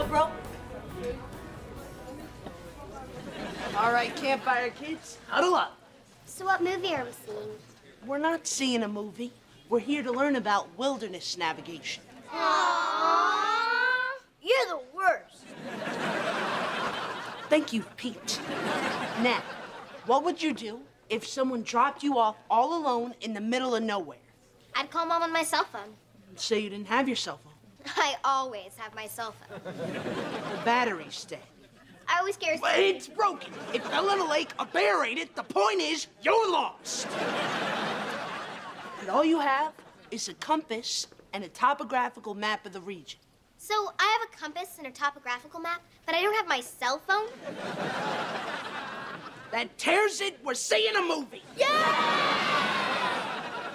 So broke. All right, campfire kids, huddle up. So what movie are we seeing? We're not seeing a movie. We're here to learn about wilderness navigation. Aww. You're the worst. Thank you, Pete. Now, what would you do if someone dropped you off all alone in the middle of nowhere? I'd call mom on my cell phone. Say so you didn't have your cell phone. I always have my cell phone. The battery's dead. I always carry. Well, it's broken. It fell in a lake. A bear ate it. The point is, you're lost. and all you have is a compass and a topographical map of the region. So I have a compass and a topographical map, but I don't have my cell phone? That tears it. We're seeing a movie. Yeah!